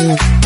Mm-hmm.